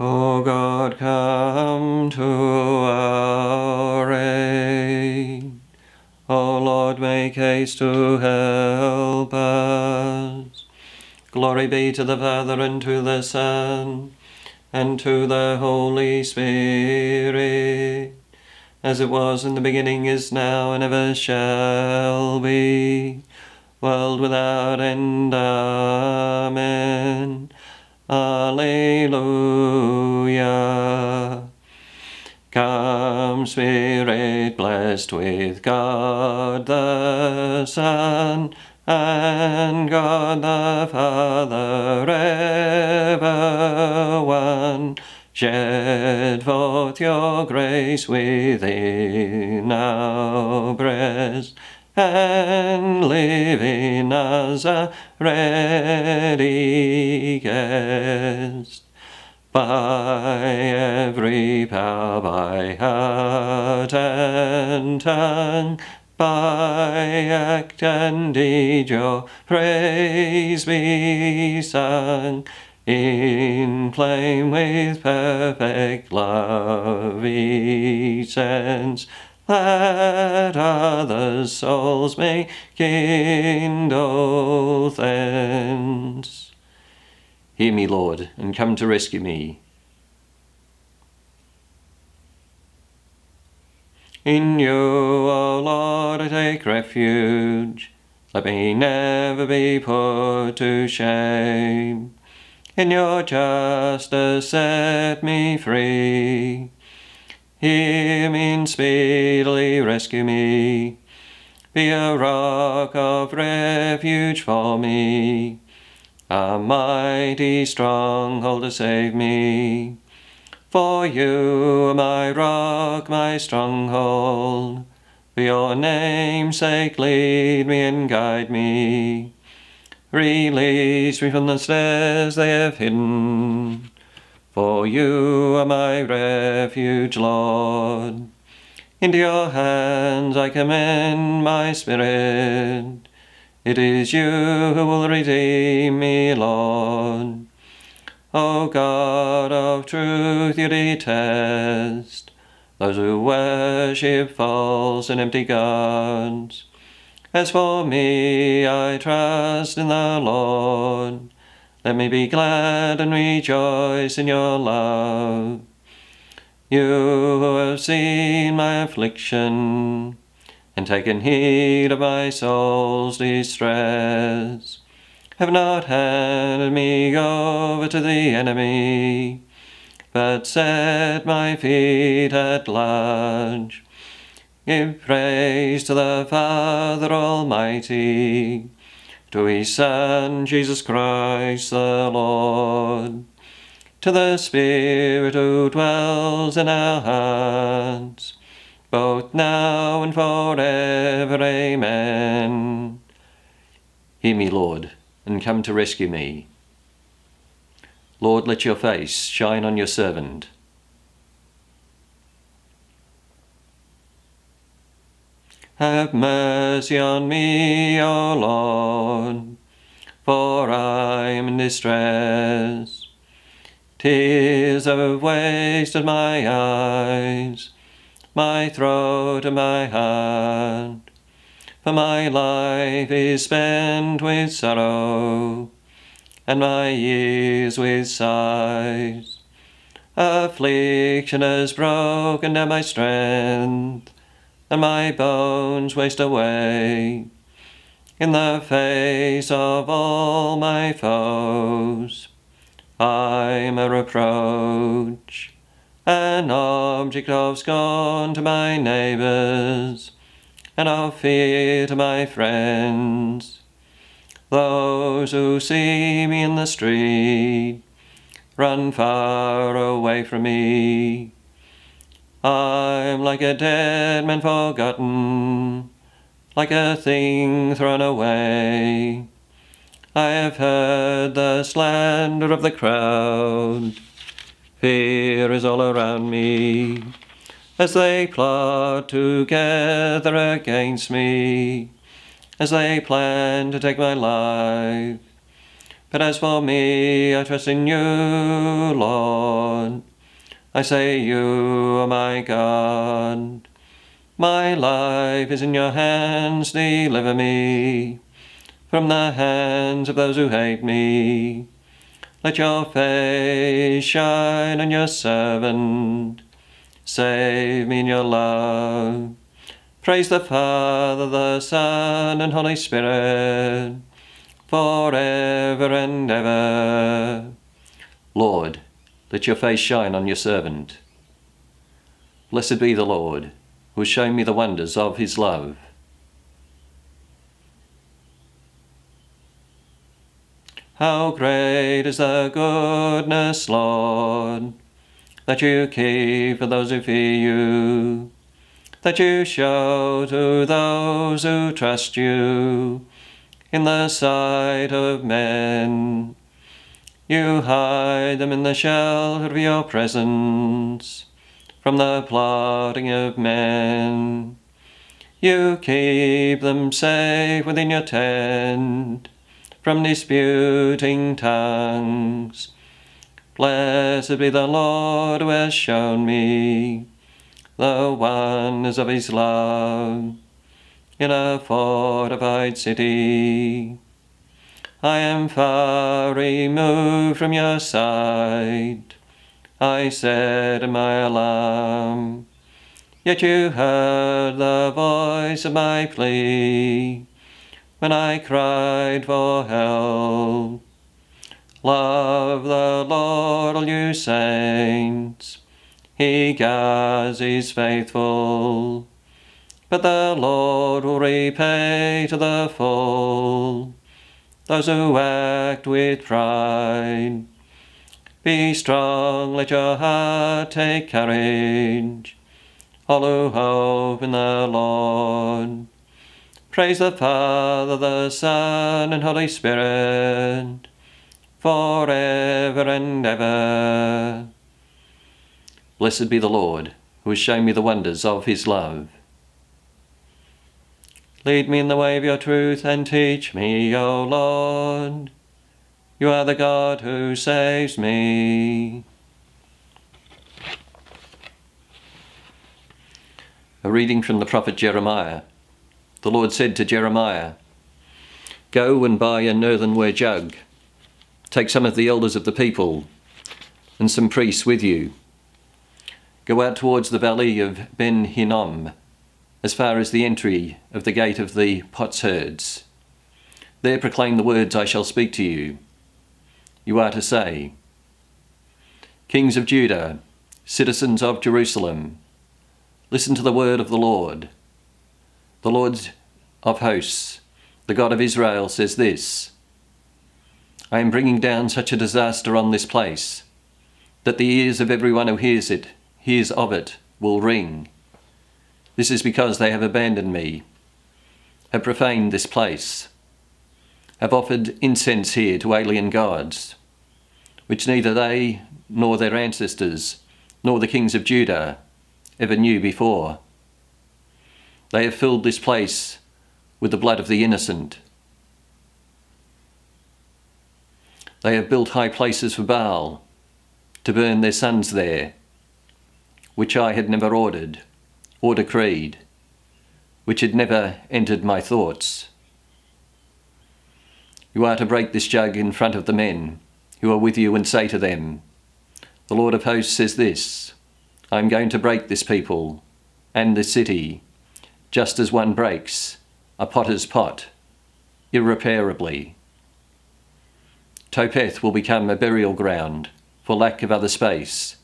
O God, come to our aid. O Lord, make haste to help us. Glory be to the Father, and to the Son, and to the Holy Spirit, as it was in the beginning, is now, and ever shall be, world without end. Amen. Alleluia. Come, Spirit, blessed with God the Son, and God the Father ever one. Shed forth your grace within our breast, and live in us a ready By every power, by heart and tongue, by act and deed your praise be sung. Inflame with perfect love each sense, that other souls may kindle thence. Hear me, Lord, and come to rescue me. In you, O Lord, I take refuge. Let me never be put to shame. In your justice set me free. Hear me and speedily rescue me. Be a rock of refuge for me, a mighty stronghold to save me. For you are my rock, my stronghold. For your name's sake lead me and guide me. Release me from the snares they have hidden. For you are my refuge, Lord. Into your hands I commend my spirit. It is you who will redeem me, Lord. O God of truth, you detest those who worship false and empty gods. As for me, I trust in the Lord. Let me be glad and rejoice in your love. You who have seen my affliction and taken heed of my soul's distress, have not handed me over to the enemy, but set my feet at large. Give praise to the Father Almighty, to his Son, Jesus Christ the Lord, to the Spirit who dwells in our hearts, both now and forever. Amen. Hear me, Lord, and come to rescue me. Lord, let your face shine on your servant. Have mercy on me, O Lord, for I am in distress. Tears have wasted my eyes, my throat and my heart, for my life is spent with sorrow, and my years with sighs. Affliction has broken down my strength, and my bones waste away. In the face of all my foes, I'm a reproach, an object of scorn to my neighbours, and of fear to my friends. Those who see me in the street run far away from me. I'm like a dead man forgotten, like a thing thrown away. I have heard the slander of the crowd. Fear is all around me, as they plot together against me, as they plan to take my life. But as for me, I trust in you, Lord. I say, You are my God. My life is in your hands, deliver me from the hands of those who hate me. Let your face shine on your servant. Save me in your love. Praise the Father, the Son, and Holy Spirit, forever and ever. Lord, let your face shine on your servant. Blessed be the Lord, who has shown me the wonders of his love. How great is the goodness, Lord, that you keep for those who fear you, that you show to those who trust you in the sight of men. You hide them in the shelter of your presence from the plotting of men. You keep them safe within your tent from disputing tongues. Blessed be the Lord who has shown me the wonders of his love in a fortified city. I am far removed from your sight. I said in my alarm, yet you heard the voice of my plea when I cried for help. Love the Lord, all you saints. He guards his faithful. But the Lord will repay to the full those who act with pride. Be strong, let your heart take courage. All who hope in the Lord. Praise the Father, the Son, and Holy Spirit, forever and ever. Blessed be the Lord, who has shown me the wonders of his love. Lead me in the way of your truth, and teach me, O Lord. You are the God who saves me. A reading from the prophet Jeremiah the Lord said to Jeremiah, Go and buy an earthenware jug. Take some of the elders of the people and some priests with you. Go out towards the valley of Ben Hinnom, as far as the entry of the gate of the potsherds. There proclaim the words I shall speak to you. You are to say, Kings of Judah, citizens of Jerusalem, listen to the word of the Lord. The Lord of hosts, the God of Israel, says this I am bringing down such a disaster on this place that the ears of everyone who hears it, hears of it, will ring. This is because they have abandoned me, have profaned this place, have offered incense here to alien gods, which neither they nor their ancestors nor the kings of Judah ever knew before. They have filled this place with the blood of the innocent. They have built high places for Baal to burn their sons there, which I had never ordered or decreed, which had never entered my thoughts. You are to break this jug in front of the men who are with you and say to them, The Lord of hosts says this I am going to break this people and this city just as one breaks a potter's pot irreparably. Topheth will become a burial ground for lack of other space.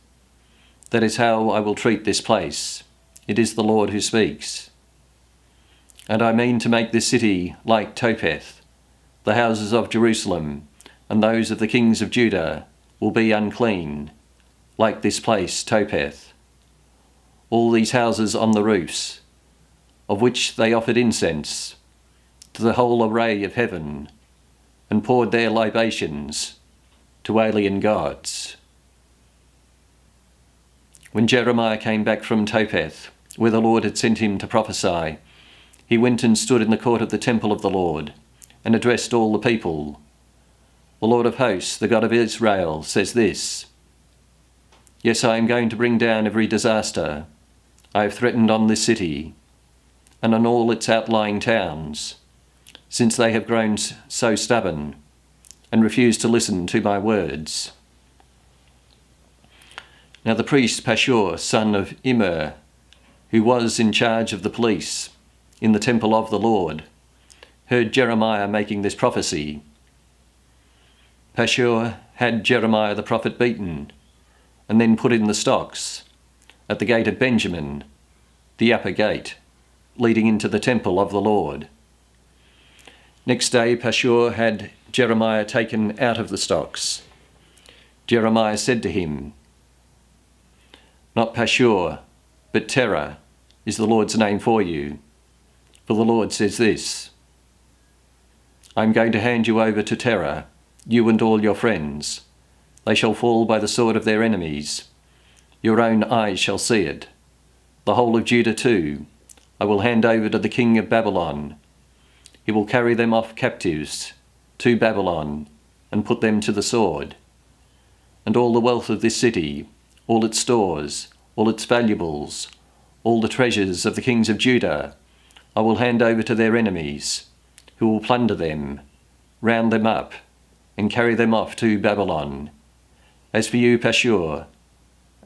That is how I will treat this place. It is the Lord who speaks. And I mean to make this city like Topheth. The houses of Jerusalem and those of the kings of Judah will be unclean, like this place Topheth. All these houses on the roofs of which they offered incense to the whole array of heaven, and poured their libations to alien gods. When Jeremiah came back from Topheth, where the Lord had sent him to prophesy, he went and stood in the court of the temple of the Lord, and addressed all the people. The Lord of hosts, the God of Israel, says this Yes, I am going to bring down every disaster I have threatened on this city and on all its outlying towns, since they have grown so stubborn and refused to listen to my words. Now the priest Pashur, son of Immer, who was in charge of the police in the temple of the Lord, heard Jeremiah making this prophecy. Pashur had Jeremiah the prophet beaten and then put in the stocks at the gate of Benjamin, the upper gate, leading into the temple of the Lord. Next day, Pashur had Jeremiah taken out of the stocks. Jeremiah said to him, Not Pashur, but Terror is the Lord's name for you. For the Lord says this I am going to hand you over to Terror, you and all your friends. They shall fall by the sword of their enemies. Your own eyes shall see it. The whole of Judah too, I will hand over to the king of Babylon. He will carry them off captives to Babylon and put them to the sword. And all the wealth of this city, all its stores, all its valuables, all the treasures of the kings of Judah, I will hand over to their enemies, who will plunder them, round them up, and carry them off to Babylon. As for you, Pashur,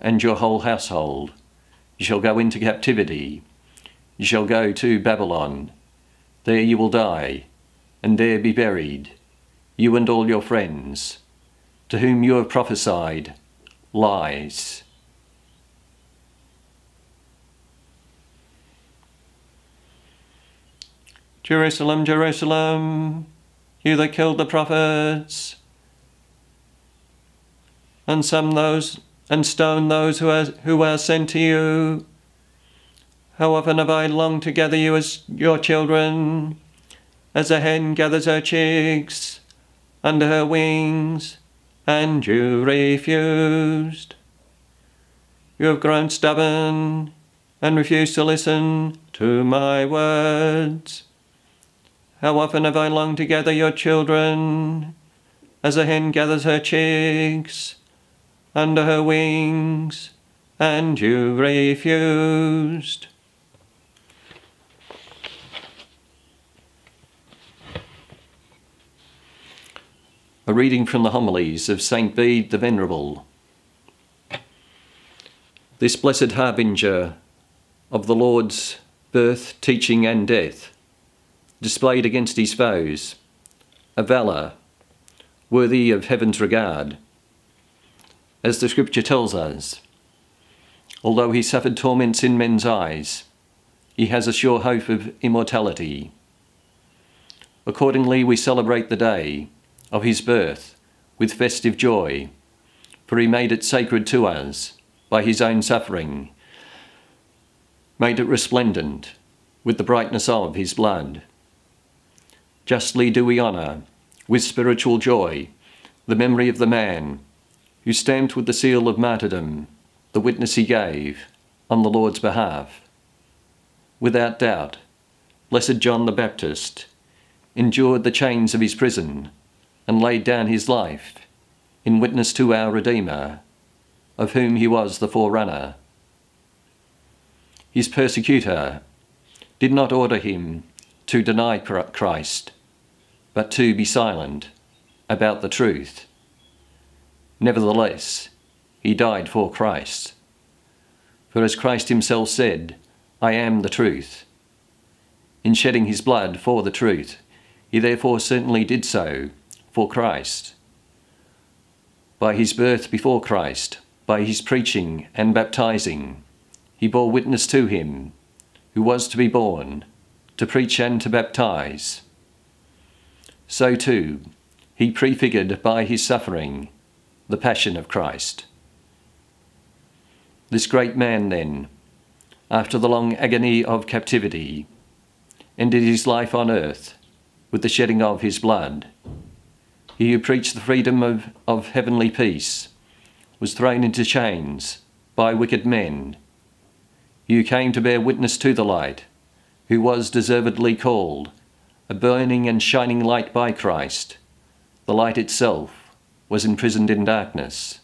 and your whole household, you shall go into captivity, you shall go to Babylon. There you will die, and there be buried, you and all your friends, to whom you have prophesied lies. Jerusalem, Jerusalem, you that killed the prophets, and some those and stone those who are, who are sent to you. How often have I longed to gather you as your children, as a hen gathers her chicks under her wings, and you refused. You have grown stubborn and refused to listen to my words. How often have I longed to gather your children, as a hen gathers her chicks under her wings, and you refused. A reading from the homilies of St. Bede the Venerable. This blessed harbinger of the Lord's birth, teaching, and death, displayed against his foes a valour worthy of heaven's regard, as the scripture tells us. Although he suffered torments in men's eyes, he has a sure hope of immortality. Accordingly, we celebrate the day of his birth with festive joy, for he made it sacred to us by his own suffering, made it resplendent with the brightness of his blood. Justly do we honour, with spiritual joy, the memory of the man who stamped with the seal of martyrdom the witness he gave on the Lord's behalf. Without doubt, Blessed John the Baptist endured the chains of his prison and laid down his life in witness to our Redeemer, of whom he was the forerunner. His persecutor did not order him to deny Christ, but to be silent about the truth. Nevertheless, he died for Christ. For as Christ himself said, I am the truth. In shedding his blood for the truth, he therefore certainly did so for Christ. By his birth before Christ, by his preaching and baptizing, he bore witness to him, who was to be born, to preach and to baptize. So too, he prefigured by his suffering the passion of Christ. This great man, then, after the long agony of captivity, ended his life on earth with the shedding of his blood he who preached the freedom of, of heavenly peace was thrown into chains by wicked men. Who came to bear witness to the light, who was deservedly called a burning and shining light by Christ, the light itself was imprisoned in darkness.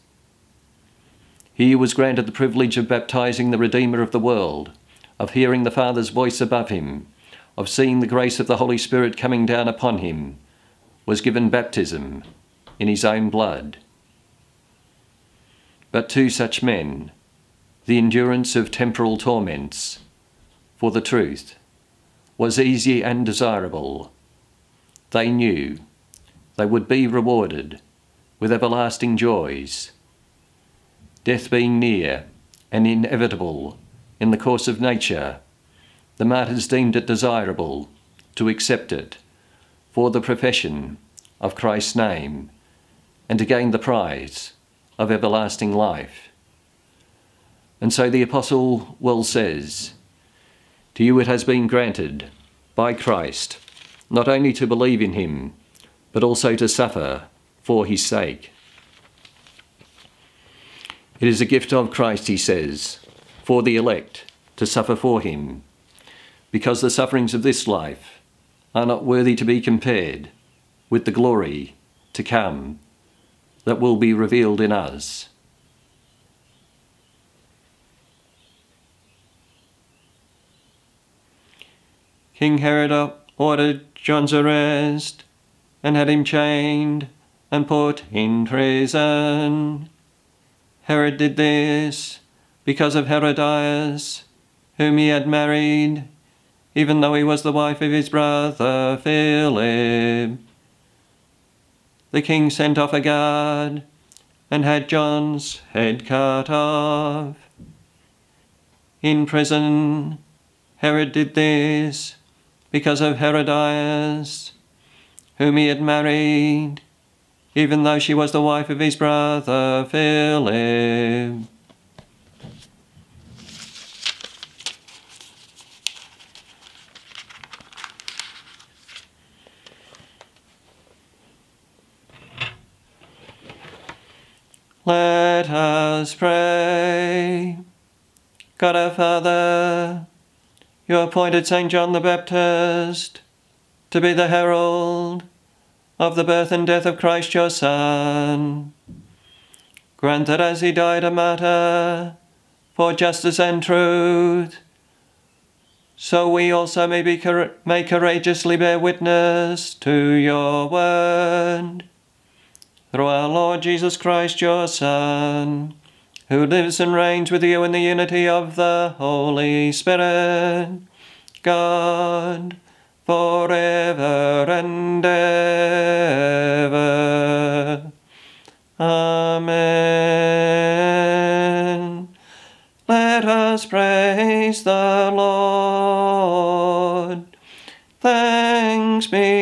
He was granted the privilege of baptizing the Redeemer of the world, of hearing the Father's voice above him, of seeing the grace of the Holy Spirit coming down upon him, was given baptism in his own blood. But to such men, the endurance of temporal torments for the truth was easy and desirable. They knew they would be rewarded with everlasting joys. Death being near and inevitable in the course of nature, the martyrs deemed it desirable to accept it for the profession of Christ's name and to gain the prize of everlasting life. And so the Apostle well says, To you it has been granted by Christ not only to believe in him, but also to suffer for his sake. It is a gift of Christ, he says, for the elect to suffer for him, because the sufferings of this life are not worthy to be compared with the glory to come that will be revealed in us. King Herod ordered John's arrest and had him chained and put in prison. Herod did this because of Herodias, whom he had married, even though he was the wife of his brother Philip. The king sent off a guard and had John's head cut off. In prison, Herod did this because of Herodias, whom he had married, even though she was the wife of his brother Philip. Let us pray. God our Father, you appointed St. John the Baptist to be the herald of the birth and death of Christ your Son. Grant that as he died a martyr for justice and truth, so we also may, be, may courageously bear witness to your word. Through our Lord Jesus Christ, your Son, who lives and reigns with you in the unity of the Holy Spirit, God, forever and ever. Amen. Let us praise the Lord. Thanks be.